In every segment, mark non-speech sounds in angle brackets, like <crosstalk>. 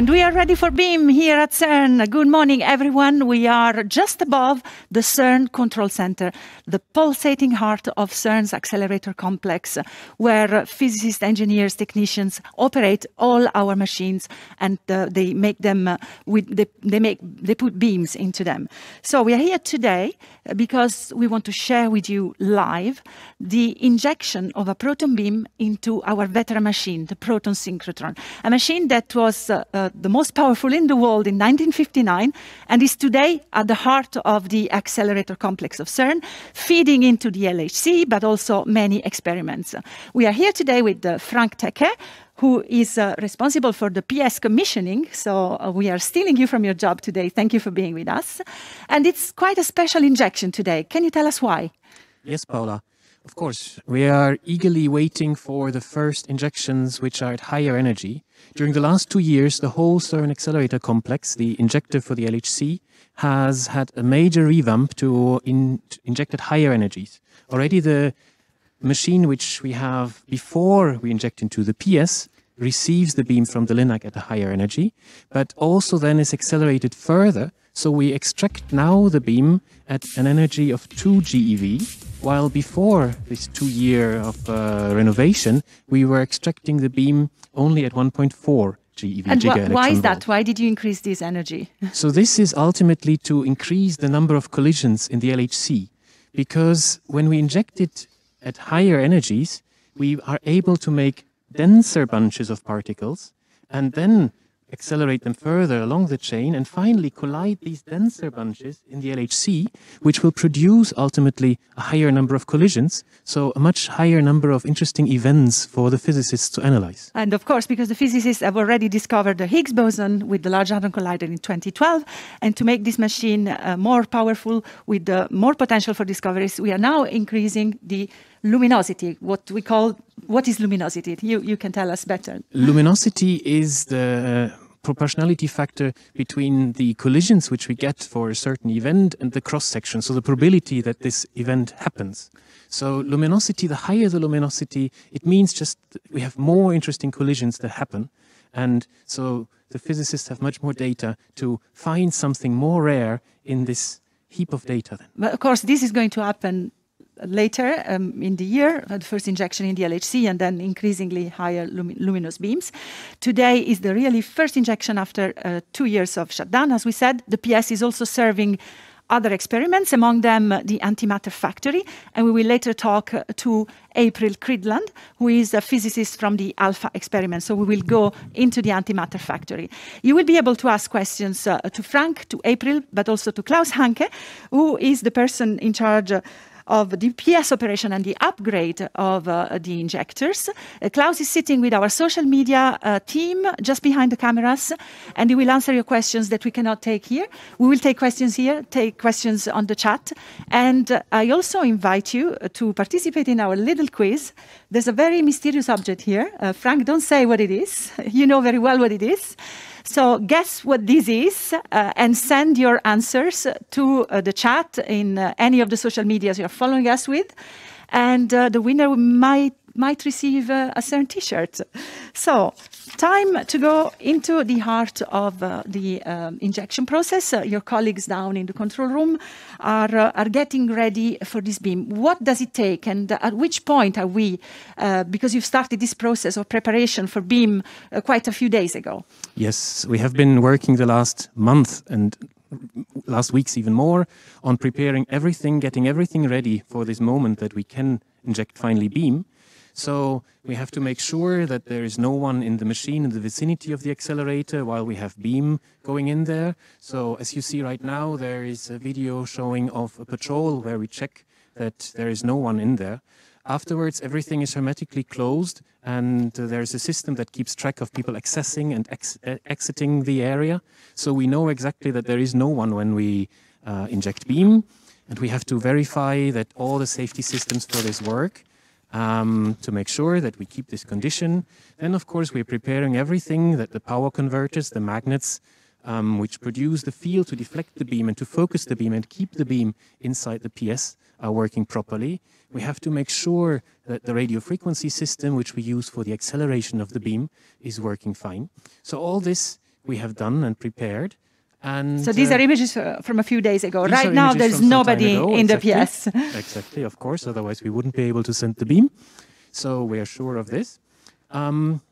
And we are ready for beam here at CERN. Good morning, everyone. We are just above the CERN Control Center, the pulsating heart of CERN's accelerator complex, where physicists, engineers, technicians operate all our machines, and uh, they make them uh, with they, they make they put beams into them. So we are here today because we want to share with you live the injection of a proton beam into our veteran machine, the proton synchrotron, a machine that was uh, uh, the most powerful in the world in 1959 and is today at the heart of the accelerator complex of CERN, feeding into the LHC, but also many experiments. We are here today with uh, Frank Tecker, who is uh, responsible for the PS commissioning. So uh, we are stealing you from your job today. Thank you for being with us. And it's quite a special injection today. Can you tell us why? Yes, Paula. Of course, we are eagerly waiting for the first injections which are at higher energy. During the last two years, the whole CERN accelerator complex, the injector for the LHC, has had a major revamp to, in, to inject at higher energies. Already the machine which we have before we inject into the PS receives the beam from the LINAC at a higher energy, but also then is accelerated further. So we extract now the beam at an energy of 2 GeV, while before this two year of uh, renovation, we were extracting the beam only at 1.4 GeV. And giga wh- why is that? volt. Why did you increase this energy? <laughs> So this is ultimately to increase the number of collisions in the LHC, because when we inject it at higher energies, we are able to make denser bunches of particles and then accelerate them further along the chain and finally collide these denser bunches in the LHC, which will produce ultimately a higher number of collisions, so a much higher number of interesting events for the physicists to analyze. And of course, because the physicists have already discovered the Higgs boson with the Large Hadron Collider in 2012, and to make this machine uh, more powerful with uh, more potential for discoveries, we are now increasing the luminosity, what we call, what is luminosity? You, you can tell us better. Luminosity is the uh, proportionality factor between the collisions which we get for a certain event and the cross section, so the probability that this event happens. So luminosity, the higher the luminosity, it means just we have more interesting collisions that happen. And so the physicists have much more data to find something more rare in this heap of data then. But of course, this is going to happen later um, in the year, uh, the first injection in the LHC, and then increasingly higher lumi- luminous beams. Today is the really first injection after uh, two years of shutdown. As we said, the PS is also serving other experiments, among them uh, the antimatter factory, and we will later talk uh, to April Cridland, who is a physicist from the ALPHA experiment. So we will go into the antimatter factory. You will be able to ask questions uh, to Frank, to April, but also to Klaus Hanke, who is the person in charge. Of the PS operation and the upgrade of uh, the injectors. Uh, Klaus is sitting with our social media uh, team just behind the cameras, and he will answer your questions that we cannot take here. We will take questions here, take questions on the chat, and uh, I also invite you uh, to participate in our little quiz. There's a very mysterious object here. Uh, Frank, don't say what it is. <laughs> You know very well what it is. So guess what this is uh, and send your answers to uh, the chat in uh, any of the social medias you're following us with. And uh, the winner might might receive uh, a certain t-shirt. So time to go into the heart of uh, the um, injection process. Uh, your colleagues down in the control room are, uh, are getting ready for this beam. What does it take and at which point are we, uh, because you've started this process of preparation for beam uh, quite a few days ago. Yes, we have been working the last month and last weeks even more on preparing everything, getting everything ready for this moment that we can inject finally beam. So we have to make sure that there is no one in the machine in the vicinity of the accelerator while we have beam going in there. So as you see right now, there is a video showing of a patrol where we check that there is no one in there. Afterwards, everything is hermetically closed, and uh, there's a system that keeps track of people accessing and ex- exiting the area. So we know exactly that there is no one when we uh, inject beam, and we have to verify that all the safety systems for this work um, to make sure that we keep this condition. Then, of course, we're preparing everything that the power converters, the magnets, um, which produce the field to deflect the beam and to focus the beam and keep the beam inside the PS are working properly. We have to make sure that the radio frequency system, which we use for the acceleration of the beam, is working fine. So all this we have done and prepared. And so these uh, are images uh, from a few days ago. Right now, there's from some time nobody ago, in the. PS. <laughs> exactly, of course. Otherwise, we wouldn't be able to send the beam. So we are sure of this. Um,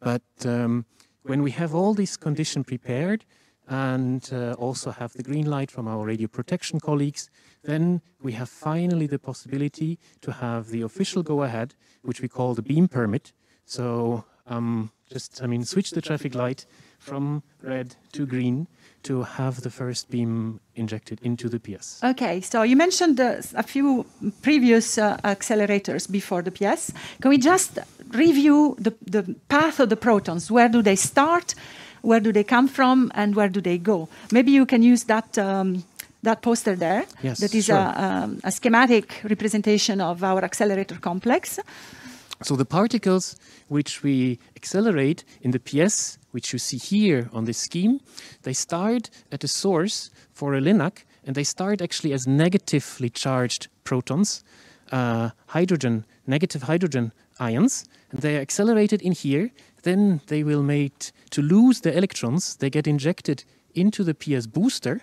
but um, when we have all these conditions prepared and uh, also have the green light from our radio protection colleagues, then we have finally the possibility to have the official go-ahead, which we call the beam permit. So um, just, I mean, switch the traffic light from red to green to have the first beam injected into the PS. Okay, so you mentioned uh, a few previous uh, accelerators before the PS. Can we just review the, the path of the protons? Where do they start? Where do they come from? And where do they go? Maybe you can use that. Um, that poster there. Yes, that is sure. a, um, a schematic representation of our accelerator complex. So the particles which we accelerate in the PS, which you see here on this scheme, they start at a source for a LINAC, and they start actually as negatively charged protons, uh, hydrogen, negative hydrogen ions, and they are accelerated in here. Then they will make to lose the electrons. They get injected into the PS booster.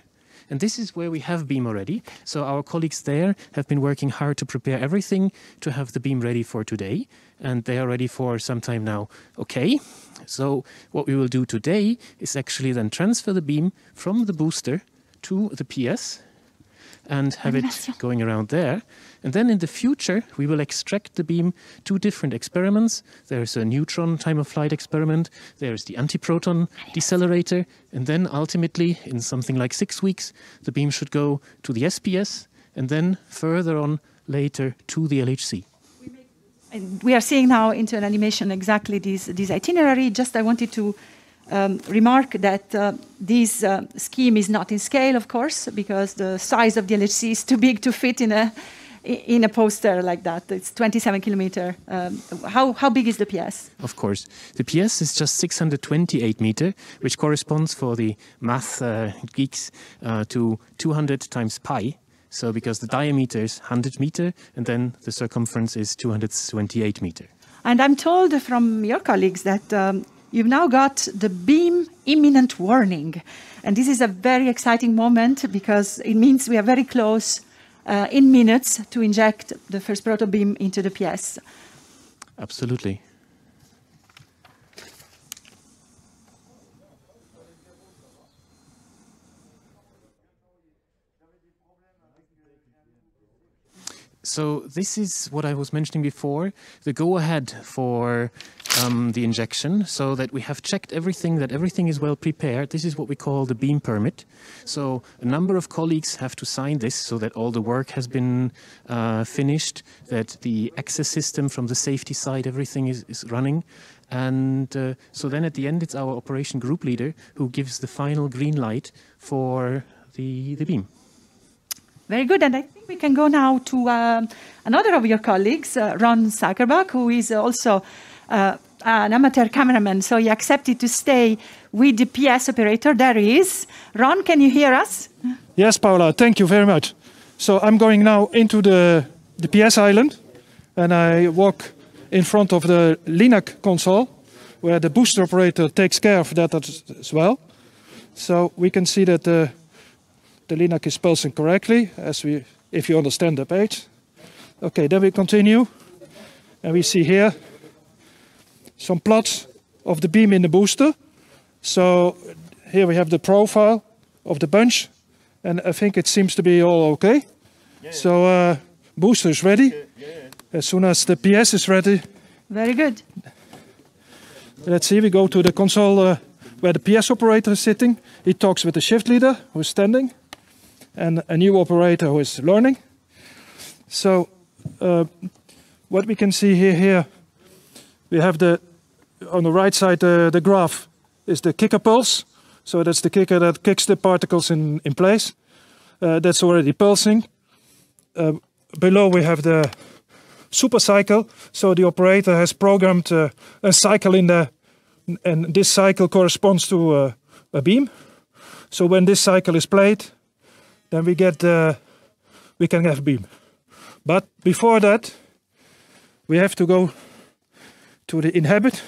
And this is where we have beam already. So our colleagues there have been working hard to prepare everything to have the beam ready for today. And they are ready for some time now. Okay, so what we will do today is actually then transfer the beam from the booster to the PS and have it going around there. And then in the future, we will extract the beam to different experiments. There's a neutron time of flight experiment, there's the antiproton decelerator, and then ultimately, in something like six weeks, the beam should go to the SPS and then further on later to the LHC. We are seeing now into an animation exactly this, this itinerary. Just I wanted to um, remark that uh, this uh, scheme is not in scale, of course, because the size of the LHC is too big to fit in a in a poster like that. It's 27 kilometer. Um, how how big is the PS? Of course, the PS is just 628 meter, which corresponds for the math uh, geeks uh, to 200 times pi. So because the diameter is 100 meter, and then the circumference is 228 meter. And I'm told from your colleagues that um, you've now got the beam imminent warning. And this is a very exciting moment because it means we are very close uh, in minutes to inject the first proto beam into the PS. Absolutely. So this is what I was mentioning before, the go-ahead for um, the injection, so that we have checked everything, that everything is well prepared. This is what we call the beam permit. So a number of colleagues have to sign this, so that all the work has been uh, finished, that the access system from the safety side, everything is, is running. And uh, so then at the end, it's our operation group leader who gives the final green light for the, the beam. Very good. And I think we can go now to um, another of your colleagues, uh, Ron Steerenberg, who is also uh, an amateur cameraman. So he accepted to stay with the PS operator. There he is. Ron, can you hear us? Yes, Paula, thank you very much. So I'm going now into the, the PS island and I walk in front of the LINAC console where the booster operator takes care of that as well. So we can see that the, the LINAC is pulsing correctly as we, if you understand the page. Okay, then we continue and we see here some plots of the beam in the booster. So here we have the profile of the bunch and I think it seems to be all okay. So uh, booster is ready. As soon as the PS is ready, Very good. let's see, we go to the console uh, where the PS operator is sitting. He talks with the shift leader who is standing and a new operator who is learning. So uh, what we can see here, here, we have the, on the right side, uh, the graph is the kicker pulse. So that's the kicker that kicks the particles in, in place. Uh, that's already pulsing. Uh, below we have the super cycle. So the operator has programmed uh, a cycle in there, and this cycle corresponds to uh, a beam. So when this cycle is played, then we get uh, we can have beam. But before that, we have to go to the inhibit.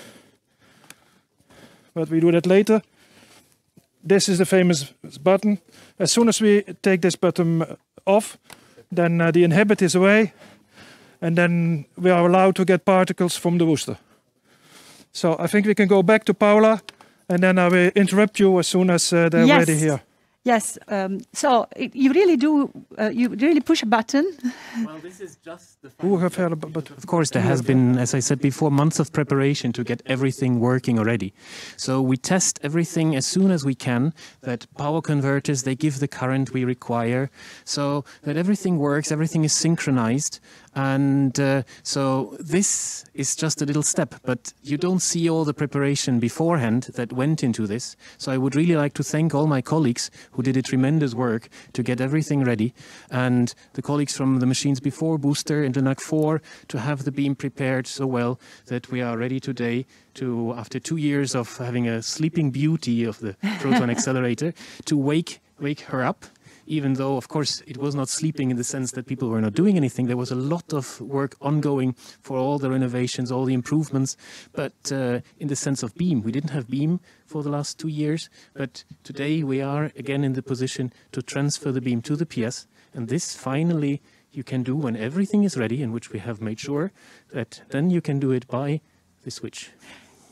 But we do that later. this is the famous button. As soon as we take this button off, then uh, the inhibit is away, and then we are allowed to get particles from the booster. So I think we can go back to Paula, and then I will interrupt you as soon as uh, they're Yes. ready here. Yes. Um, so it, you really do. Uh, you really push a button. Well, this is just the Who have had a but Of course, there has been, as I said before, months of preparation to get everything working already. So we test everything as soon as we can. That power converters they give the current we require, so that everything works, everything is synchronized, and uh, so this is just a little step. But you don't see all the preparation beforehand that went into this. So I would really like to thank all my colleagues who did a tremendous work to get everything ready, and the colleagues from the machines before Booster and LINAC 4 to have the beam prepared so well that we are ready today to, after two years of having a sleeping beauty of the <laughs> proton accelerator, to wake wake her up. Even though, of course, it was not sleeping in the sense that people were not doing anything, there was a lot of work ongoing for all the renovations, all the improvements. But uh, in the sense of beam, we didn't have beam for the last two years, but today we are again in the position to transfer the beam to the PS, and this finally you can do when everything is ready, in which we have made sure that then you can do it by the switch.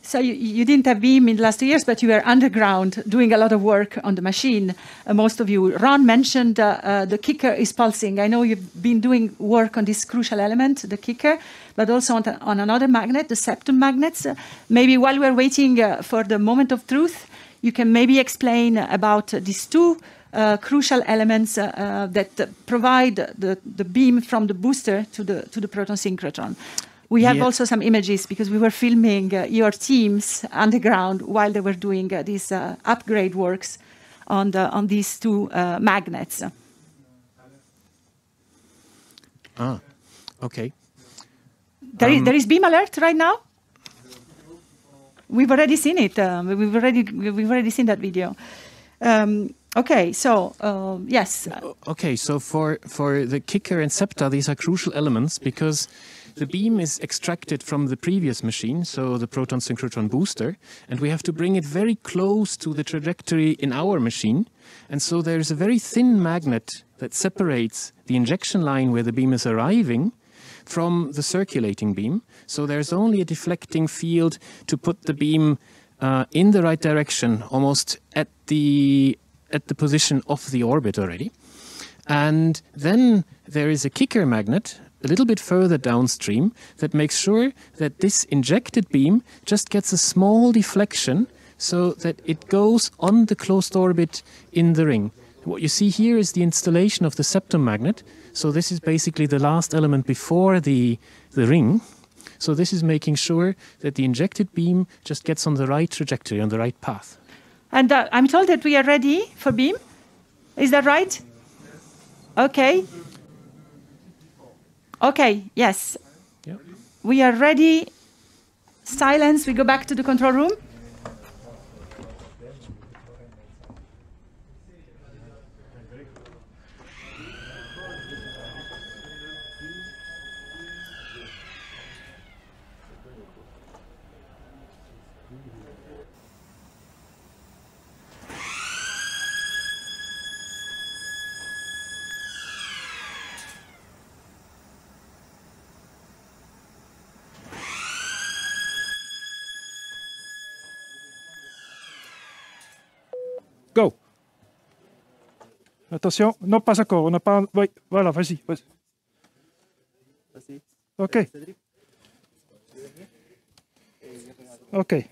So you, you didn't have Beam in the last two years, but you were underground doing a lot of work on the machine. Uh, most of you. Ron mentioned uh, uh, the kicker is pulsing. I know you've been doing work on this crucial element, the kicker, but also on, the, on another magnet, the septum magnets. Uh, maybe while we're waiting uh, for the moment of truth, you can maybe explain about these two uh, crucial elements that provide the, the beam from the booster to the to the proton synchrotron. We have Yeah. also some images because we were filming uh, your teams underground while they were doing uh, these uh, upgrade works on the on these two uh, magnets. Ah, okay. There is Um, there is beam alert right now. We've already seen it. Um, we've already we've already seen that video. Um, okay, so um, yes, Okay, so for, for the kicker and septa, these are crucial elements because the beam is extracted from the previous machine, so the proton synchrotron booster, and we have to bring it very close to the trajectory in our machine. And so there's a very thin magnet that separates the injection line where the beam is arriving from the circulating beam. So there's only a deflecting field to put the beam uh, in the right direction, almost at the at the position of the orbit already. And then there is a kicker magnet a little bit further downstream that makes sure that this injected beam just gets a small deflection so that it goes on the closed orbit in the ring. What you see here is the installation of the septum magnet. So this is basically the last element before the, the ring. So this is making sure that the injected beam just gets on the right trajectory, on the right path. and uh, I'm told that we are ready for beam. Is that right? Okay. Okay. Yes, Yeah. we are ready. Silence. We go back to the control room. Go. Attention, non pas encore, on n'a pas... Oui, voilà, vas-y. vas-y. Ok. Okay.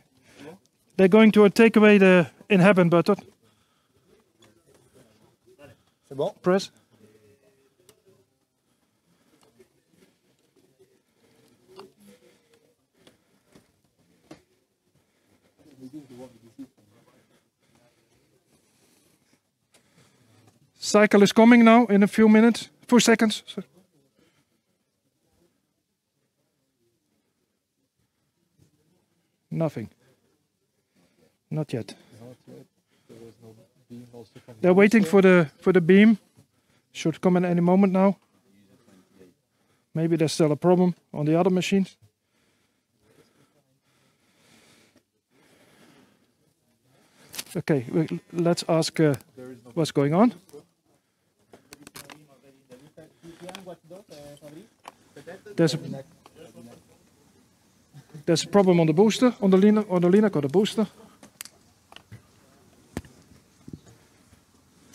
They're going to take away the inhabit button. C'est bon Press. Cycle is coming now in a few minutes, few seconds. Nothing. Not yet. They're waiting for the for the beam. Should come in any moment now. Maybe there's still a problem on the other machines. Okay, let's ask uh, what's going on. There's a, there's a problem on the booster, on the LINAC, on the LINAC or the booster.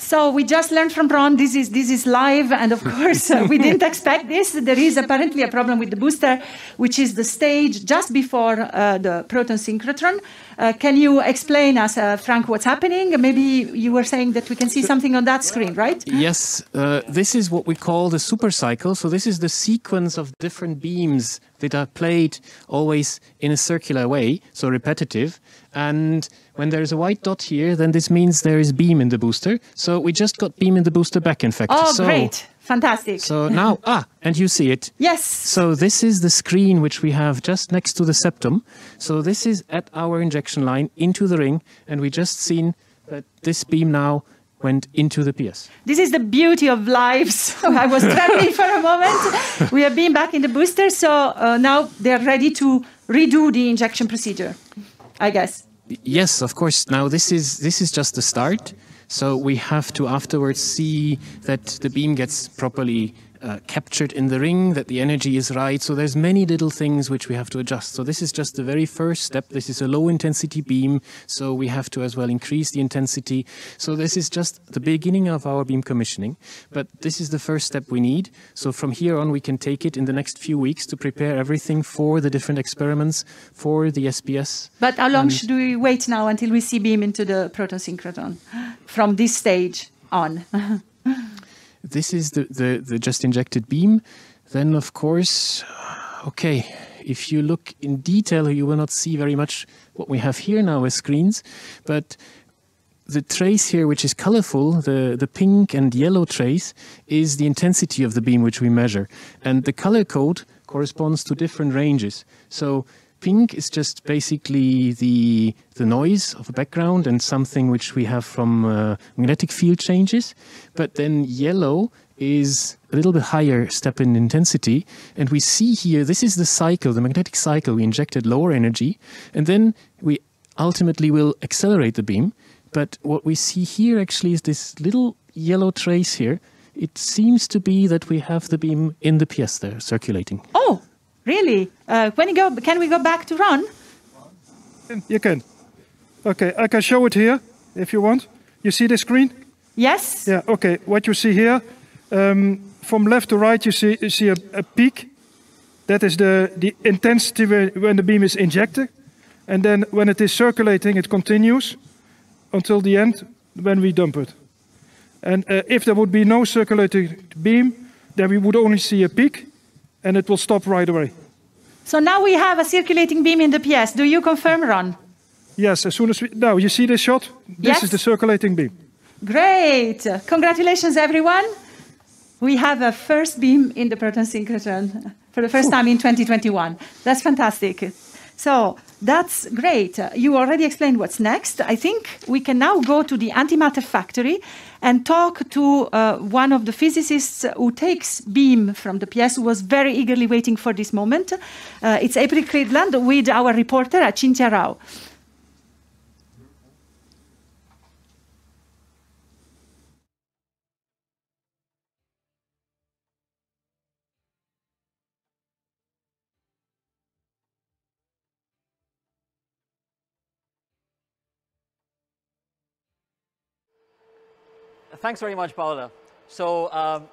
So we just learned from Ron. This is this is live, and of course uh, we didn't expect this. There is apparently a problem with the booster, which is the stage just before uh, the proton synchrotron. Uh, can you explain us, uh, Frank, what's happening? Maybe you were saying that we can see something on that screen, right? Yes, uh, this is what we call the supercycle. So this is the sequence of different beams that are played always in a circular way, so repetitive. And when there's a white dot here, then this means there is beam in the booster. So we just got beam in the booster back, in fact. Oh, so, great, fantastic. So now, ah, and you see it. yes. So this is the screen which we have just next to the septum. So this is at our injection line into the ring, and we just seen that this beam now went into the PS. This is the beauty of live. <laughs> So I was trembling for a moment. We have been back in the booster, so uh, now they're ready to redo the injection procedure, I guess. Yes, of course. Now this is this is just the start. So we have to afterwards see that the beam gets properly uh, captured in the ring, that the energy is right. So there's many little things which we have to adjust. So this is just the very first step. This is a low intensity beam, so we have to as well increase the intensity. So this is just the beginning of our beam commissioning, but this is the first step we need. So from here on, we can take it in the next few weeks to prepare everything for the different experiments for the SPS. But how long And- should we wait now until we see beam into the proton synchrotron <gasps> from this stage on? <laughs> this is the, the, the just injected beam, then of course, okay, if you look in detail, you will not see very much what we have here now as screens, but the trace here, which is colorful, the, the pink and yellow trace, is the intensity of the beam which we measure. And the color code corresponds to different ranges. So pink is just basically the, the noise of a background and something which we have from uh, magnetic field changes. But then yellow is a little bit higher step in intensity. And we see here, this is the cycle, the magnetic cycle. We injected lower energy, and then we ultimately will accelerate the beam. But what we see here actually is this little yellow trace here. It seems to be that we have the beam in the PS there circulating. oh, really? Uh, when you go, can we go back to Ron? You can. Okay, I can show it here if you want. You see the screen? Yes? Yeah, okay. What you see here, um, from left to right, you see, you see a, a peak. That is the, the intensity when, when the beam is injected. And then when it is circulating, it continues until the end when we dump it. And uh, if there would be no circulating beam, then we would only see a peak and it will stop right away. So now we have a circulating beam in the PS. Do you confirm, Ron? Yes, as soon as we. Now, you see this shot? This Yes. is the circulating beam. Great. Congratulations, everyone. We have a first beam in the proton synchrotron for the first time in 2021. That's fantastic. So that's great. You already explained what's next. I think we can now go to the antimatter factory and talk to uh, one of the physicists who takes beam from the PS, who was very eagerly waiting for this moment. Uh, it's April Cridland with our reporter, Achintya Rao. Thanks very much, Paola. So um,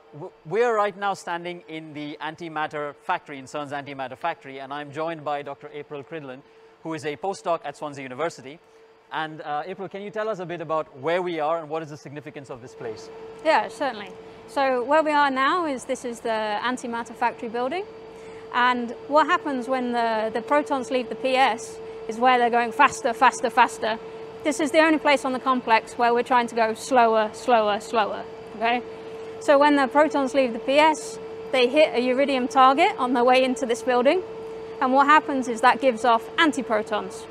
we're right now standing in the antimatter factory, in CERN's antimatter factory, and I'm joined by Dr. April Cridland, who is a postdoc at Swansea University. And uh, April, can you tell us a bit about where we are and what is the significance of this place? Yeah, certainly. So where we are now is this is the antimatter factory building. And what happens when the, the protons leave the PS is where they're going faster, faster, faster. This is the only place on the complex where we're trying to go slower, slower, slower. Okay? So when the protons leave the PS, they hit a iridium target on their way into this building. And what happens is that gives off antiprotons.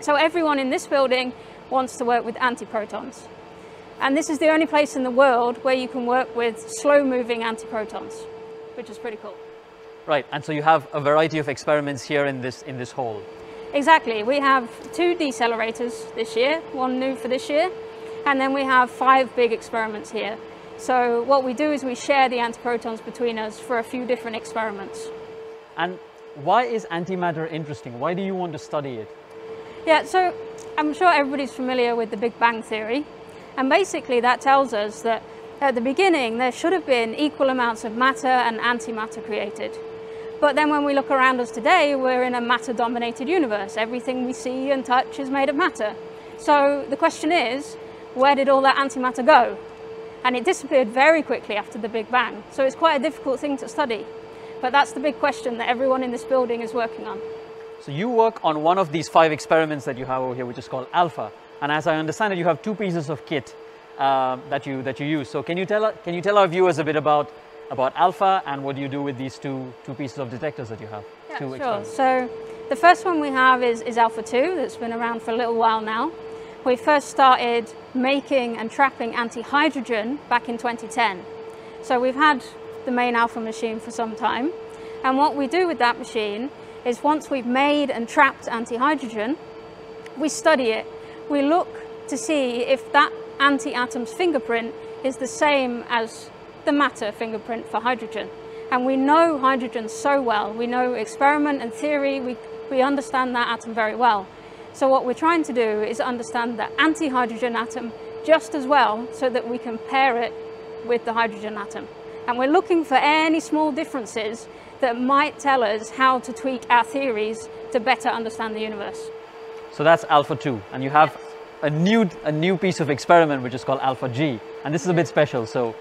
So everyone in this building wants to work with antiprotons. And this is the only place in the world where you can work with slow moving antiprotons, which is pretty cool. Right, and so you have a variety of experiments here in this, in this hall. Exactly. We have two decelerators this year, one new for this year, and then we have five big experiments here. So what we do is we share the antiprotons between us for a few different experiments. And why is antimatter interesting? Why do you want to study it? Yeah, so I'm sure everybody's familiar with the Big Bang Theory. And basically that tells us that at the beginning there should have been equal amounts of matter and antimatter created. But then when we look around us today, we're in a matter dominated universe. Everything we see and touch is made of matter. So the question is, where did all that antimatter go? And it disappeared very quickly after the Big Bang. So it's quite a difficult thing to study. But that's the big question that everyone in this building is working on. So you work on one of these five experiments that you have over here, which is called Alpha. And as I understand it, you have two pieces of kit um, that you that you use. So can you tell can you tell our viewers a bit about about Alpha and what do you do with these two two pieces of detectors that you have? Yeah, two sure. So the first one we have is, is Alpha 2 that's been around for a little while now. We first started making and trapping anti-hydrogen back in 2010. So we've had the main Alpha machine for some time. And what we do with that machine is once we've made and trapped anti-hydrogen, we study it. We look to see if that anti-atom's fingerprint is the same as the matter fingerprint for hydrogen. And we know hydrogen so well. We know experiment and theory, we, we understand that atom very well. So what we're trying to do is understand the anti-hydrogen atom just as well so that we can pair it with the hydrogen atom. And we're looking for any small differences that might tell us how to tweak our theories to better understand the universe. So that's Alpha 2. And you have yes. a, new, a new piece of experiment which is called Alpha G. And this is a bit special, so...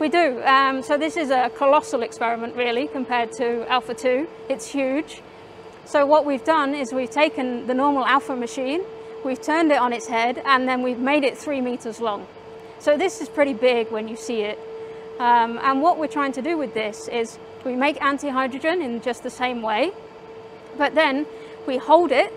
We do. Um, so this is a colossal experiment, really, compared to Alpha 2. It's huge. So what we've done is we've taken the normal Alpha machine, we've turned it on its head, and then we've made it three meters long. So this is pretty big when you see it. Um, and what we're trying to do with this is we make anti-hydrogen in just the same way, but then we hold it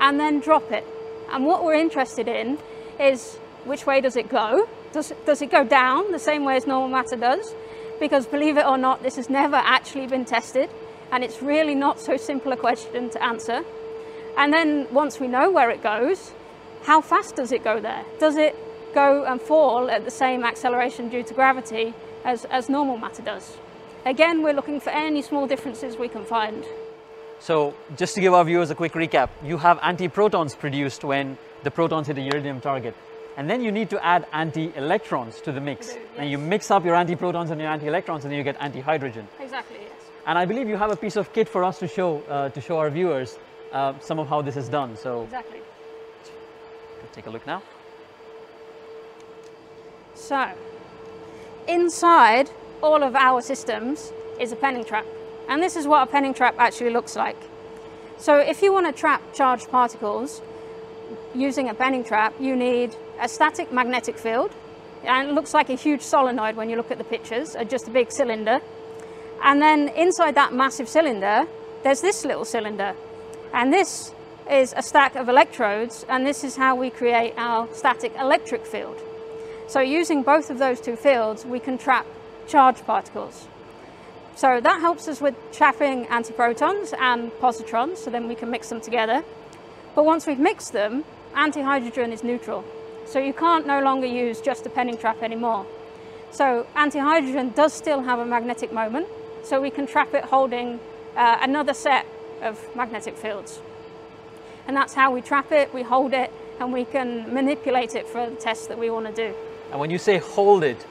and then drop it. And what we're interested in is which way does it go? Does, does it go down the same way as normal matter does? Because believe it or not, this has never actually been tested and it's really not so simple a question to answer. And then once we know where it goes, how fast does it go there? Does it go and fall at the same acceleration due to gravity as, as normal matter does? Again, we're looking for any small differences we can find. So just to give our viewers a quick recap, you have antiprotons produced when the protons hit a iridium target. And then you need to add anti-electrons to the mix. yes. And you mix up your anti-protons and your anti-electrons and then you get anti-hydrogen. Exactly, yes. And I believe you have a piece of kit for us to show, uh, to show our viewers uh, some of how this is done. So Exactly. Take a look now. So, inside all of our systems is a penning trap. And this is what a penning trap actually looks like. So if you want to trap charged particles using a penning trap, you need a static magnetic field. And it looks like a huge solenoid when you look at the pictures, uh, just a big cylinder. And then inside that massive cylinder, there's this little cylinder. And this is a stack of electrodes, and this is how we create our static electric field. So using both of those two fields, we can trap charged particles. So that helps us with trapping antiprotons and positrons, so then we can mix them together. But once we've mixed them, antihydrogen is neutral. So you can't no longer use just a penning trap anymore. So antihydrogen does still have a magnetic moment, so we can trap it holding uh, another set of magnetic fields. And that's how we trap it, we hold it, and we can manipulate it for the tests that we want to do. And when you say hold it,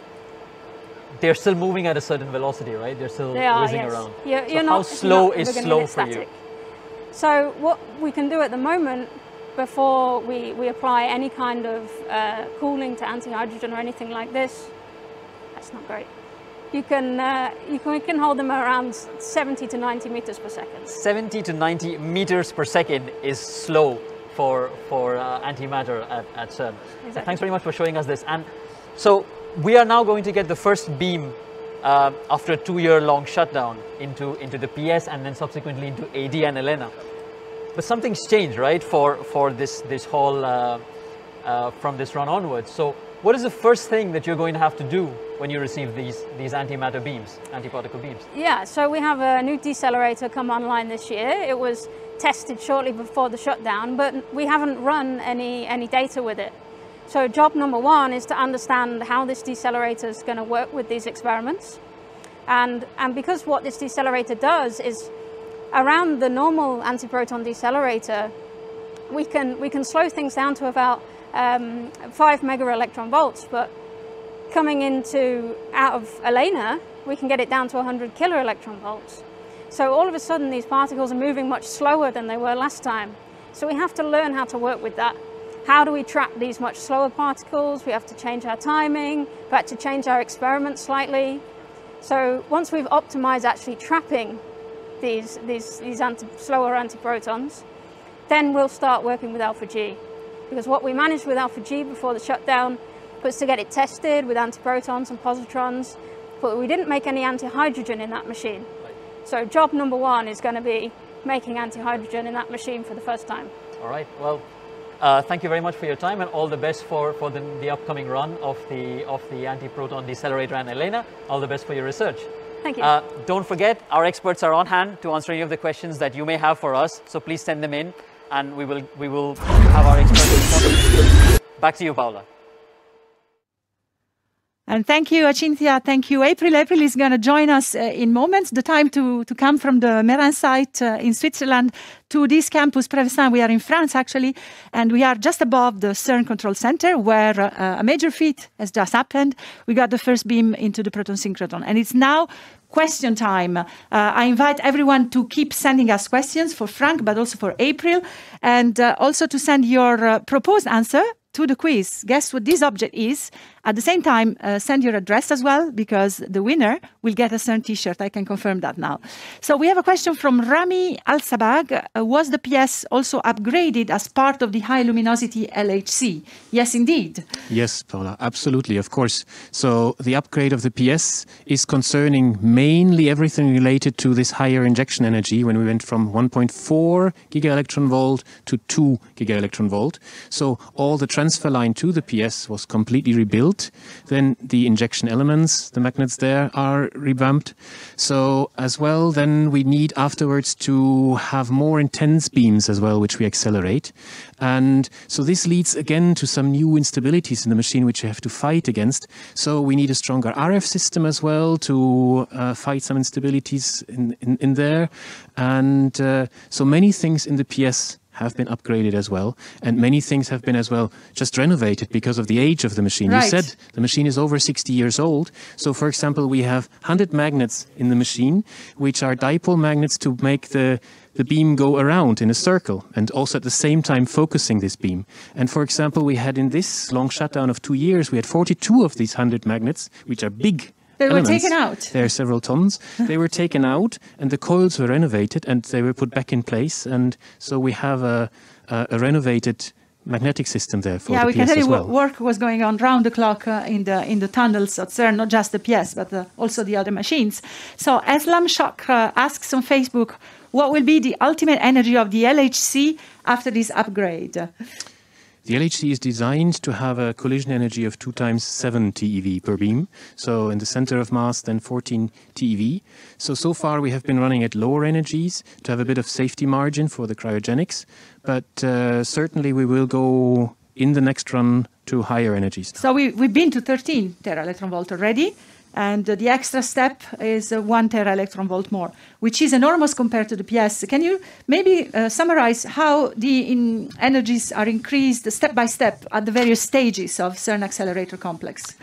they're still moving at a certain velocity, right? They're still they are, whizzing yes. around. You're, so you're how not, slow not, is slow for you? So what we can do at the moment before we, we apply any kind of uh, cooling to anti-hydrogen or anything like this, that's not great. You can, uh, you can, we can hold them around 70 to 90 meters per second. 70 to 90 meters per second is slow for, for uh, antimatter at, at CERN. Exactly. Thanks very much for showing us this. And so we are now going to get the first beam uh, after a two-year long shutdown into, into the PS and then subsequently into AD and ELENA. But something's changed, right, for, for this, this whole, uh, uh, from this run onwards. So what is the first thing that you're going to have to do when you receive these, these antimatter beams, antiparticle beams? Yeah, so we have a new decelerator come online this year. It was tested shortly before the shutdown, but we haven't run any, any data with it. So job number one is to understand how this decelerator is going to work with these experiments. And, and because what this decelerator does is around the normal antiproton decelerator, we can, we can slow things down to about um, five mega electron volts, but coming into out of ELENA, we can get it down to 100 kilo electron volts. So all of a sudden these particles are moving much slower than they were last time. So we have to learn how to work with that. How do we trap these much slower particles? We have to change our timing, we have to change our experiment slightly. So once we've optimized actually trapping these, these, these anti, slower antiprotons, then we'll start working with alpha G. Because what we managed with alpha G before the shutdown was to get it tested with antiprotons and positrons, but we didn't make any anti-hydrogen in that machine. So job number one is going to be making anti-hydrogen in that machine for the first time. All right, well, uh, thank you very much for your time and all the best for, for the, the upcoming run of the, of the anti-proton decelerator and ELENA. All the best for your research. Thank you. Uh, don't forget, our experts are on hand to answer any of the questions that you may have for us, so please send them in and we will, we will have our experts. Back to you, Paula. And thank you, Achintya. Thank you, April. April is going to join us uh, in moments. The time to, to come from the Meyrin site uh, in Switzerland to this campus, Prévessin. We are in France, actually, and we are just above the CERN Control Center, where uh, a major feat has just happened. We got the first beam into the proton synchrotron, and it's now question time. Uh, I invite everyone to keep sending us questions for Frank, but also for April, and uh, also to send your uh, proposed answer to the quiz. Guess what this object is? At the same time, uh, send your address as well, because the winner will get a certain t-shirt. I can confirm that now. So we have a question from Rami Al-Sabag. Uh, was the PS also upgraded as part of the high luminosity LHC? Yes, indeed. Yes, Paula, absolutely, of course. So the upgrade of the PS is concerning mainly everything related to this higher injection energy when we went from 1.4 gigaelectron volt to 2 gigaelectron volt. So all the transfer line to the PS was completely rebuilt. Then the injection elements, the magnets there, are revamped. So as well, then we need afterwards to have more intense beams as well, which we accelerate. And so this leads again to some new instabilities in the machine, which you have to fight against. So we need a stronger RF system as well to uh, fight some instabilities in, in, in there. And uh, so many things in the PS have been upgraded as well, and many things have been as well just renovated because of the age of the machine. Right. You said the machine is over 60 years old. So, for example, we have 100 magnets in the machine, which are dipole magnets to make the the beam go around in a circle and also at the same time focusing this beam. And for example, we had in this long shutdown of two years, we had 42 of these 100 magnets, which are big They were taken out. There are several tons. <laughs> they were taken out, and the coils were renovated, and they were put back in place. And so we have a, a, a renovated magnetic system there for yeah, the we PS can tell as you well. what work was going on round the clock uh, in the in the tunnels at CERN, not just the PS, but uh, also the other machines. So Aslam Shock uh, asks on Facebook, what will be the ultimate energy of the LHC after this upgrade? The LHC is designed to have a collision energy of 2 times 7 TeV per beam. So in the center of mass, then 14 TeV. So, so far we have been running at lower energies to have a bit of safety margin for the cryogenics. But uh, certainly we will go in the next run to higher energies. So we, we've been to 13 tera electron volt already, and uh, the extra step is uh, one tera electron volt more, which is enormous compared to the PS. Can you maybe uh, summarize how the energies are increased step by step at the various stages of CERN accelerator complex?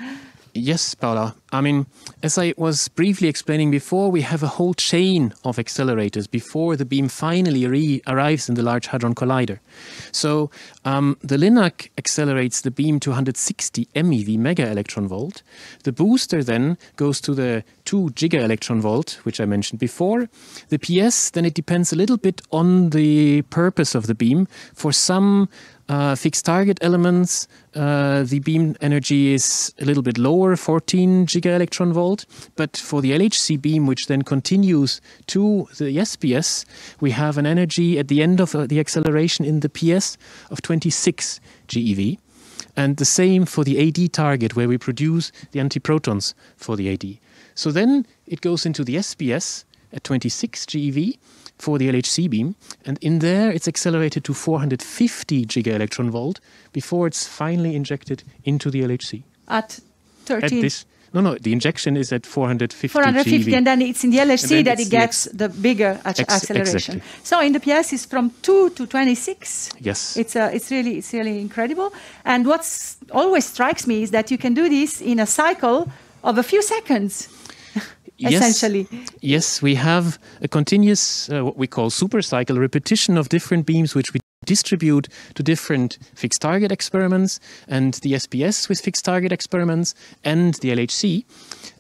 Yes, Paula. I mean, as I was briefly explaining before, we have a whole chain of accelerators before the beam finally arrives in the Large Hadron Collider. So um, the LINAC accelerates the beam to 160 MeV, mega electron volt. The booster then goes to the 2 giga electron volt, which I mentioned before. The PS, then it depends a little bit on the purpose of the beam. For some uh, fixed target elements, uh, the beam energy is a little bit lower, 14 giga electron volt. But for the LHC beam, which then continues to the SPS, we have an energy at the end of uh, the acceleration in the PS of 26 GeV. and the same for the AD target where we produce the antiprotons for the AD. So then it goes into the SPS at 26 GeV for the LHC beam, and in there it's accelerated to 450 giga electron volt before it's finally injected into the LHC. At 13? At this, no, no, the injection is at 450 450, GeV. and then it's in the LHC that it gets the bigger ac- ex- acceleration. exactly. So in the PS, it's from 2 to 26. Yes. It's, uh, it's, really, it's really incredible. And what always strikes me is that you can do this in a cycle of a few seconds. Essentially. Yes, we have a continuous, uh, what we call supercycle repetition of different beams, which we distribute to different fixed target experiments and the SPS with fixed target experiments and the LHC.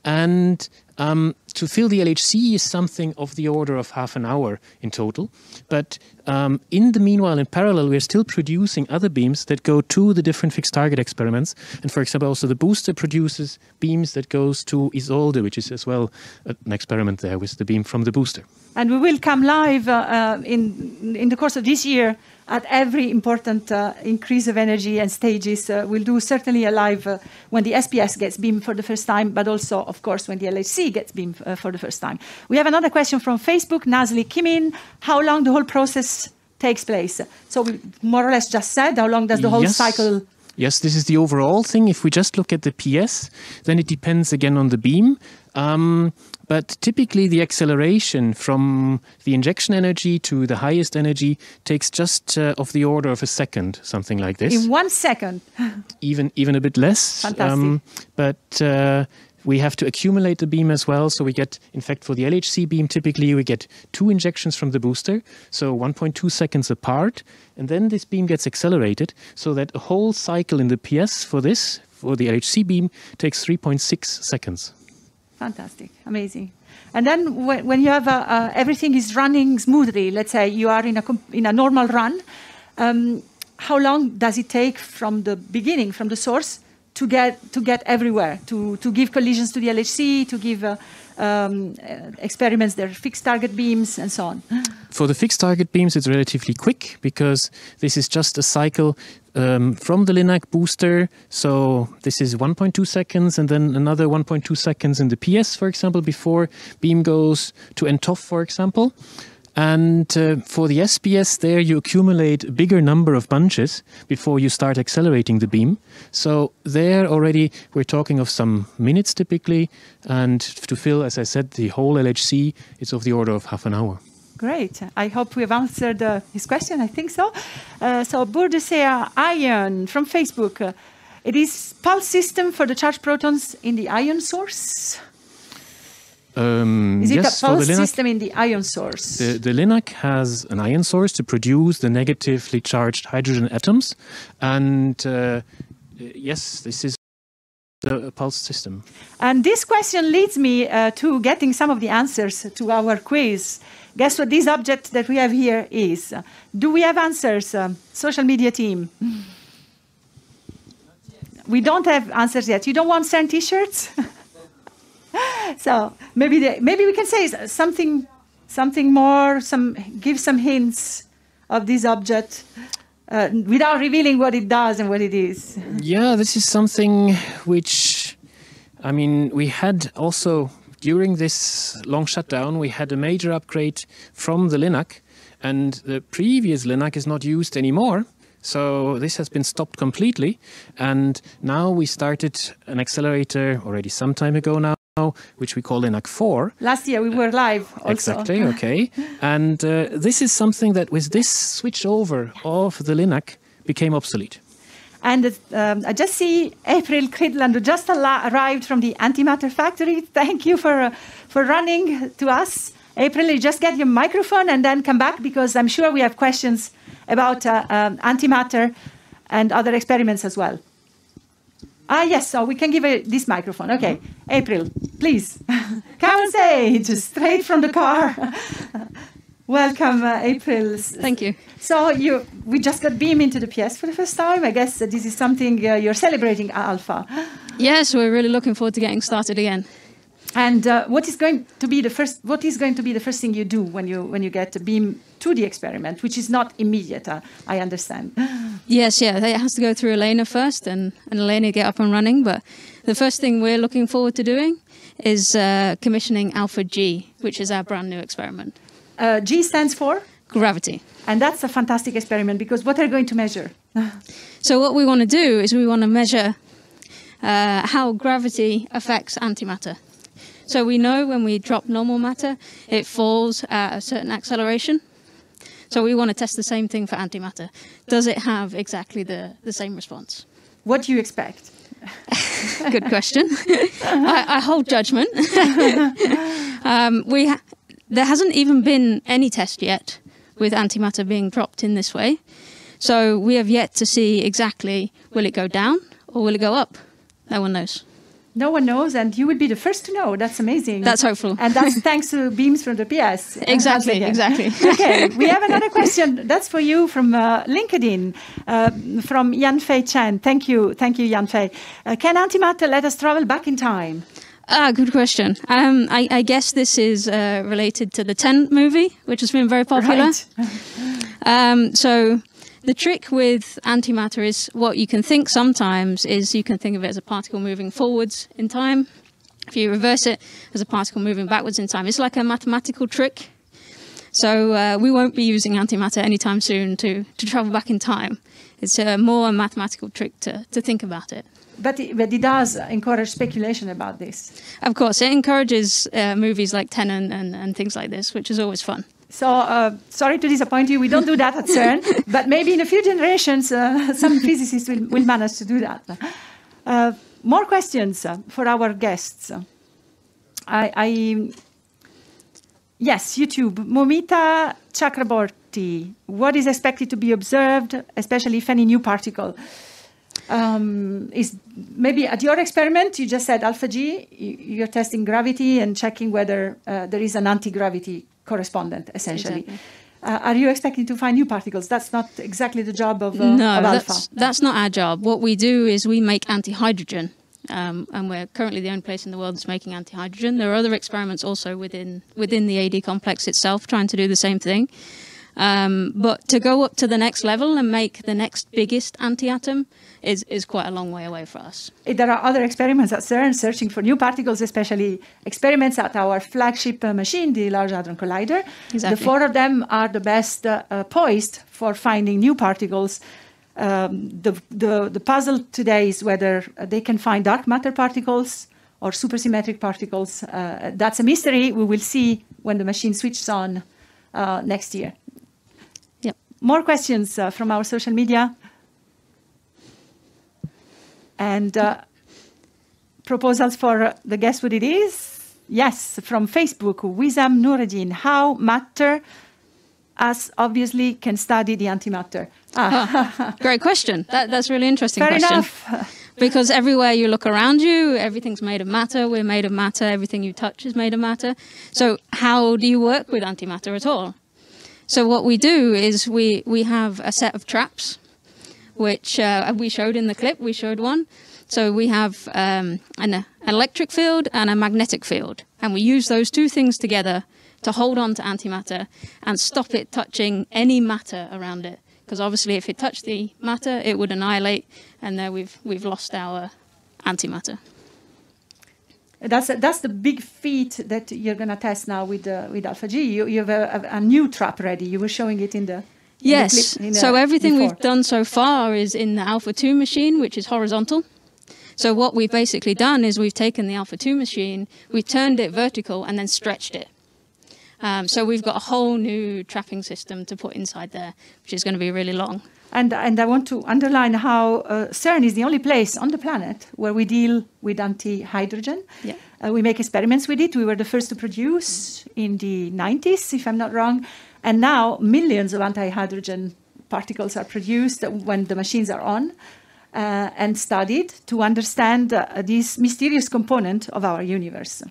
And um, to fill the LHC is something of the order of half an hour in total. But um, in the meanwhile, in parallel, we're still producing other beams that go to the different fixed target experiments. And for example, also the booster produces beams that goes to Isolde, which is as well an experiment there with the beam from the booster. And we will come live uh, uh, in, in the course of this year at every important uh, increase of energy and stages. Uh, we'll do certainly a live uh, when the SPS gets beamed for the first time, but also, of course, when the LHC gets beamed uh, for the first time. We have another question from Facebook, Nazli Kimin. How long the whole process takes place? So we more or less just said, how long does the whole Yes. cycle Yes, this is the overall thing. If we just look at the PS, then it depends again on the beam. Um, but typically, the acceleration from the injection energy to the highest energy takes just uh, of the order of a second, something like this. in one second? <laughs> even even a bit less. Um, Fantastic. but uh, we have to accumulate the beam as well. So we get, in fact, for the LHC beam, typically we get two injections from the booster, so 1.2 seconds apart, and then this beam gets accelerated, so that a whole cycle in the PS for this, for the LHC beam, takes 3.6 seconds. Fantastic, amazing. And then when, when you have uh, uh, everything is running smoothly, let's say you are in a in a normal run, um, how long does it take from the beginning, from the source, to get to get everywhere, to to give collisions to the LHC, to give uh, um, uh, experiments their fixed target beams and so on? For the fixed target beams, it's relatively quick because this is just a cycle um, from the Linac booster. So this is 1.2 seconds and then another 1.2 seconds in the PS, for example, before beam goes to NTOF, for example. And uh, for the SPS, there you accumulate a bigger number of bunches before you start accelerating the beam. So there already we're talking of some minutes typically, and to fill, as I said, the whole LHC, it's of the order of half an hour. Great. I hope we have answered uh, his question. I think so. Uh, so Burdesea Ion from Facebook. Uh, it is pulse system for the charged protons in the ion source. Um, Is it yes, a pulse system in the ion source? the, the Linac has an ion source to produce the negatively charged hydrogen atoms, and uh, yes, this is the pulse system. and this question leads me uh, to getting some of the answers to our quiz. Guess what this object that we have here is? Do we have answers, um, social media team? We don't have answers yet. You don't want send T-shirts? <laughs> so maybe the, maybe we can say something something more. Some give some hints of this object uh, without revealing what it does and what it is. Yeah, this is something which, I mean, we had also during this long shutdown, we had a major upgrade from the Linac, and the previous Linac is not used anymore. So this has been stopped completely, and now we started an accelerator already some time ago now, which we call Linac 4. Last year we were live also. Exactly, okay. <laughs> and uh, this is something that with this switch over of the Linac became obsolete. And um, I just see April Cridland, who just arrived from the antimatter factory. Thank you for, uh, for running to us. April, you just get your microphone and then come back because I'm sure we have questions about uh, um, antimatter and other experiments as well. Ah, yes, so we can give her this microphone. Okay, April, please. <laughs> Come on stage, straight from the car. <laughs> Welcome, uh, April. Thank you. So you, we just got beam into the PS for the first time. I guess this is something uh, you're celebrating, Alpha. Yes, we're really looking forward to getting started again. And uh, what is going to be the first? What is going to be the first thing you do when you when you get a beam to the experiment, which is not immediate? Uh, I understand. Yes, yeah, it has to go through ELENA first, and, and ELENA get up and running. But the first thing we're looking forward to doing is uh, commissioning Alpha G, which is our brand new experiment. Uh, G stands for, Gravity. and that's a fantastic experiment because what are you going to measure? <laughs> So what we want to do is we want to measure uh, how gravity affects antimatter. So we know when we drop normal matter, it falls at a certain acceleration. So we want to test the same thing for antimatter. Does it have exactly the, the same response? What do you expect? <laughs> Good question. <laughs> I, I hold judgment. um, we there hasn't even been any test yet with antimatter being dropped in this way. So we have yet to see exactly will it go down or will it go up? No one knows. No one knows, and you will be the first to know. That's amazing. That's hopeful. And that's <laughs> thanks to beams from the PS. <laughs> Exactly, exactly. <laughs> okay, we have another question. That's for you from uh, LinkedIn, uh, from Yan Fei Chen. Thank you, thank you, Yan Fei. Uh, can antimatter let us travel back in time? Ah, good question. Um, I, I guess this is uh, related to the Tenet movie, which has been very popular. Right. <laughs> Um, so the trick with antimatter is what you can think sometimes is you can think of it as a particle moving forwards in time. If you reverse it as a particle moving backwards in time, it's like a mathematical trick. So uh, we won't be using antimatter anytime soon to, to travel back in time. It's a more a mathematical trick to, to think about it. But it, but it does encourage speculation about this. Of course, it encourages uh, movies like Tenet and, and things like this, which is always fun. So uh, sorry to disappoint you. We don't do that at <laughs> CERN, but maybe in a few generations, uh, <laughs> some physicists will, will manage to do that. Uh, more questions uh, for our guests. I, I yes, YouTube. Momita Chakraborty. What is expected to be observed, especially if any new particle? Um, is maybe at your experiment you just said alpha g you- you're testing gravity and checking whether uh, there is an anti-gravity correspondent essentially Exactly. uh, are you expecting to find new particles that's not exactly the job of, uh, no, of alpha that's, that's not our job. What we do is we make anti-hydrogen, um, and we're currently the only place in the world that's making anti-hydrogen. There are other experiments also within within the AD complex itself trying to do the same thing. Um, but to go up to the next level and make the next biggest anti-atom is, is quite a long way away for us. there are other experiments at CERN searching for new particles, especially experiments at our flagship uh, machine, the Large Hadron Collider. Exactly. The four of them are the best uh, uh, poised for finding new particles. Um, the, the, the puzzle today is whether they can find dark matter particles or supersymmetric particles. Uh, that's a mystery we will see when the machine switches on uh, next year. Yep. More questions uh, from our social media? And uh, proposals for the guess what it is? Yes, from Facebook, Wizam Nureddin. How matter, as obviously, can study the antimatter? Ah, <laughs> Great question. That, that's really interesting fair question. enough. <laughs> because everywhere you look around you, everything's made of matter. We're made of matter. Everything you touch is made of matter. So how do you work with antimatter at all? So what we do is we we have a set of traps, which uh, we showed in the clip. We showed one. So we have um, an, an electric field and a magnetic field, and we use those two things together to hold on to antimatter and stop it touching any matter around it. Because obviously, if it touched the matter, it would annihilate, and there we've we've lost our antimatter. That's that's the big feat that you're going to test now with uh, with Alpha G. You, you have a, a new trap ready. You were showing it in the Yes. the- so everything before. we've done so far is in the Alpha 2 machine, which is horizontal. So what we've basically done is we've taken the Alpha 2 machine, we've turned it vertical, and then stretched it. Um, so we've got a whole new trapping system to put inside there, which is going to be really long. And, and I want to underline how uh, CERN is the only place on the planet where we deal with anti hydrogen. Yeah. Uh, we make experiments with it. We were the first to produce in the 90s, if I'm not wrong. And now millions of anti hydrogen particles are produced when the machines are on uh, and studied to understand uh, this mysterious component of our universe.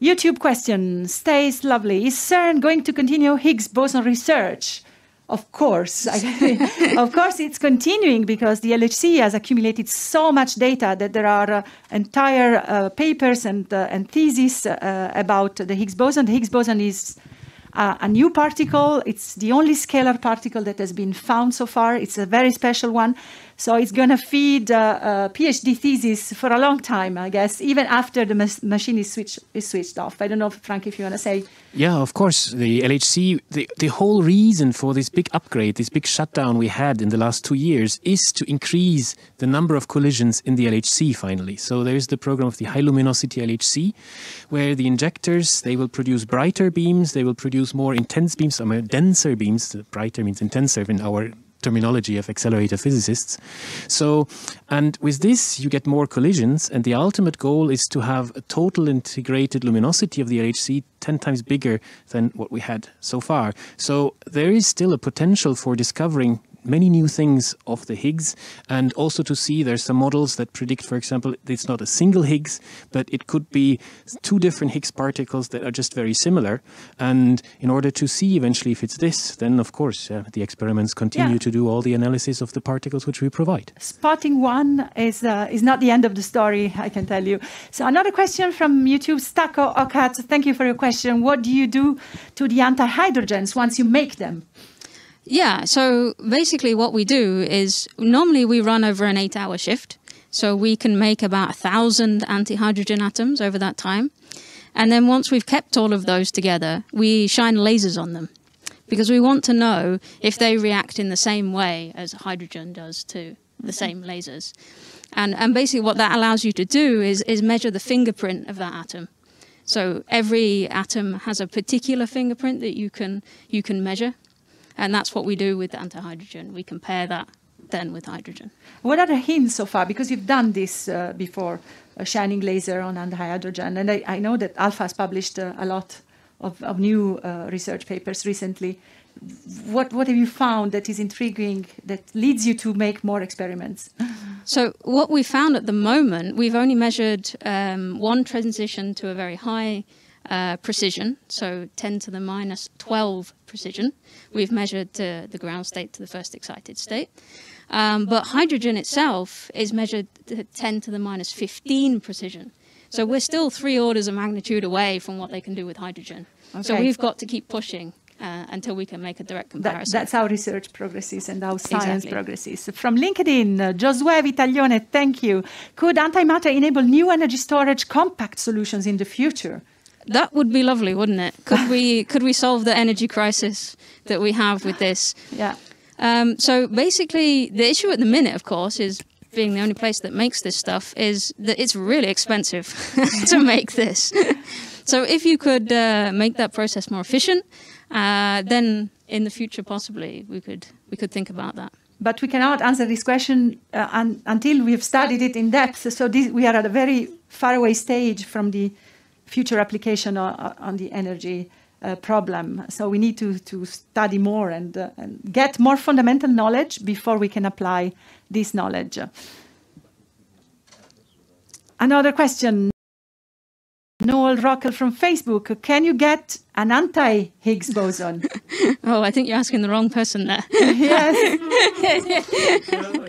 YouTube question stays lovely. Is CERN going to continue Higgs boson research? Of course, <laughs> of course, it's continuing because the LHC has accumulated so much data that there are uh, entire uh, papers and uh, and theses uh, about the Higgs boson. The Higgs boson is a new particle. It's the only scalar particle that has been found so far. It's a very special one. So it's going to feed uh, PhD thesis for a long time, I guess, even after the machine is switched is switched off. I don't know, Frank, if you want to say. Yeah, of course. The LHC, the, the whole reason for this big upgrade, this big shutdown we had in the last two years, is to increase the number of collisions in the LHC. Finally, so there is the program of the high luminosity LHC, where the injectors they will produce brighter beams, they will produce more intense beams, I mean, denser beams. Brighter means intenser in our terminology of accelerator physicists. So, and with this, you get more collisions, and the ultimate goal is to have a total integrated luminosity of the LHC 10 times bigger than what we had so far. So, there is still a potential for discovering many new things of the Higgs, and also to see there's some models that predict, for example, it's not a single Higgs, but it could be two different Higgs particles that are just very similar. And in order to see eventually if it's this, then of course uh, the experiments continue yeah. to do all the analysis of the particles which we provide. Spotting one is uh, is not the end of the story, <laughs> I can tell you. So another question from YouTube, Stako Okat. Thank you for your question. What do you do to the anti-hydrogens once you make them? Yeah, so basically what we do is normally we run over an eight hour shift. So we can make about a thousand anti-hydrogen atoms over that time. And then once we've kept all of those together, we shine lasers on them because we want to know if they react in the same way as hydrogen does to the mm-hmm. same lasers. And, and basically what that allows you to do is, is measure the fingerprint of that atom. So every atom has a particular fingerprint that you can, you can measure. And that's what we do with anti-hydrogen. We compare that then with hydrogen. What are the hints so far? Because you've done this uh, before, a shining laser on anti-hydrogen. And I, I, know that Alpha has published uh, a lot of, of new uh, research papers recently. What, what have you found that is intriguing, that leads you to make more experiments? <laughs> So what we found at the moment, we've only measured um, one transition to a very high uh, precision, so 10 to the minus 12 precision. We've measured uh, the ground state to the first excited state. Um, but hydrogen itself is measured to 10 to the minus 15 precision. So we're still three orders of magnitude away from what they can do with hydrogen. Okay. So we've got to keep pushing uh, until we can make a direct comparison. That, that's how research progresses and how science exactly. progresses. From LinkedIn, uh, Josué Vitaglione, thank you. Could antimatter enable new energy storage compact solutions in the future? That would be lovely, wouldn't it? Could we <laughs> could we solve the energy crisis that we have with this? Yeah. Um, so basically, the issue at the minute, of course, is being the only place that makes this stuff is that it's really expensive <laughs> to make this. so if you could uh, make that process more efficient, uh, then in the future possibly we could we could think about that. But we cannot answer this question uh, un until we have studied it in depth. So this, we are at a very far away stage from the future application on, on the energy uh, problem. So we need to, to study more and, uh, and, get more fundamental knowledge before we can apply this knowledge. Another question. Noel Rockel from Facebook. Can you get an anti-Higgs boson? <laughs> oh, I think you're asking the wrong person there. <laughs> yes. <laughs> no,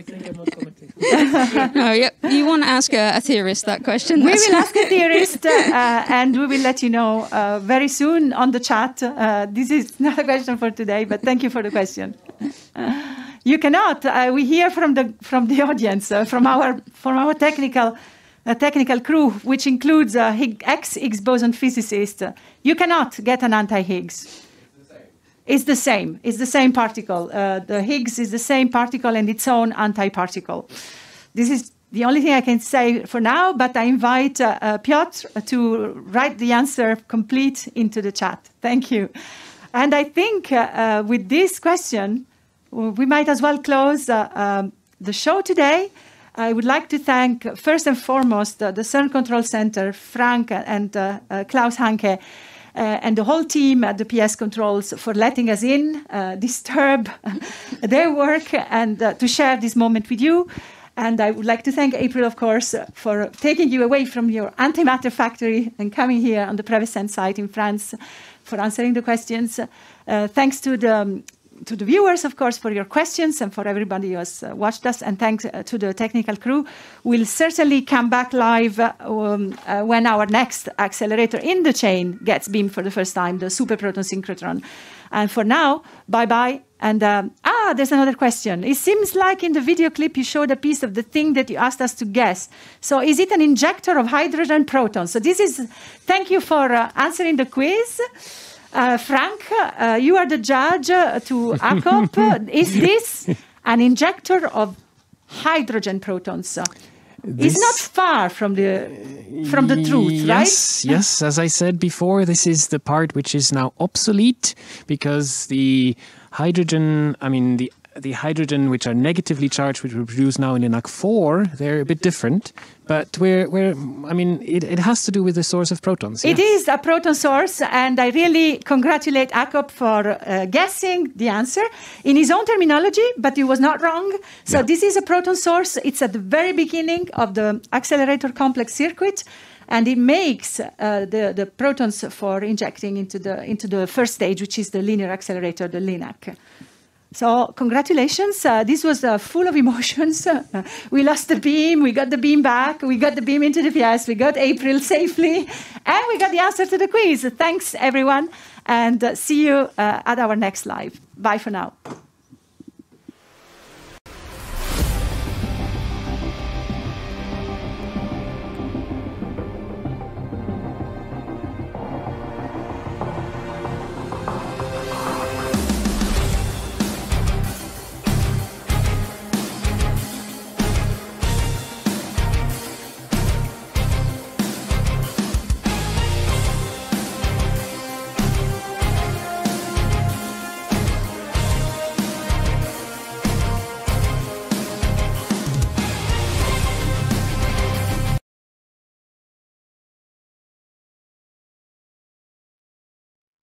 I think I'm not commenting. no, yep. You want to ask a, a theorist that question? We will ask a theorist, <laughs> uh, and we will let you know uh, very soon on the chat. Uh, this is <laughs> not a question for today, but thank you for the question. you cannot. Uh, we hear from the from the audience, uh, from our from our technical technical crew, which includes a ex-Higgs boson physicist, you cannot get an anti-Higgs. It's the same. It's the same particle. Uh, the Higgs is the same particle and its own anti-particle. This is the only thing I can say for now, but I invite uh, uh, Piotr to write the answer complete into the chat. Thank you. And I think uh, uh, with this question, we might as well close uh, um, the show today. I would like to thank first and foremost the CERN Control Center, Frank and Klaus Hanke, and the whole team at the PS Controls for letting us in, uh, disturb <laughs> their work, and uh, to share this moment with you. And I would like to thank April, of course, for taking you away from your antimatter factory and coming here on the Prévessin site in France for answering the questions. thanks to the um, to the viewers, of course, for your questions and for everybody who has uh, watched us. And thanks uh, to the technical crew. We'll certainly come back live uh, um, when our next accelerator in the chain gets beamed for the first time, the superproton synchrotron. And for now, bye bye. And um, ah, there's another question. It seems like in the video clip you showed a piece of the thing that you asked us to guess. So is it an injector of hydrogen protons? So this is. Thank you for uh, answering the quiz. Uh, Frank, uh, you are the judge uh, to ACOP. <laughs> is this an injector of hydrogen protons? This- it's not far from the from the truth, right? Yes, yes. As I said before, this is the part which is now obsolete because the hydrogen, I mean, the the hydrogen which are negatively charged, which we produce now in LINAC 4, they're a bit different. But we're, we're I mean, it, it has to do with the source of protons. It yeah. is a proton source, and I really congratulate ACOP for uh, guessing the answer in his own terminology, but he was not wrong. So, Yeah. this is a proton source. It's at the very beginning of the accelerator complex circuit. And it makes uh, the, the protons for injecting into the, into the first stage, which is the linear accelerator, the LINAC. So congratulations. Uh, this was uh, full of emotions. <laughs> we lost the beam. We got the beam back. We got the beam into the PS. We got April <laughs> safely. And we got the answer to the quiz. Thanks, everyone. And uh, see you uh, at our next live. Bye for now.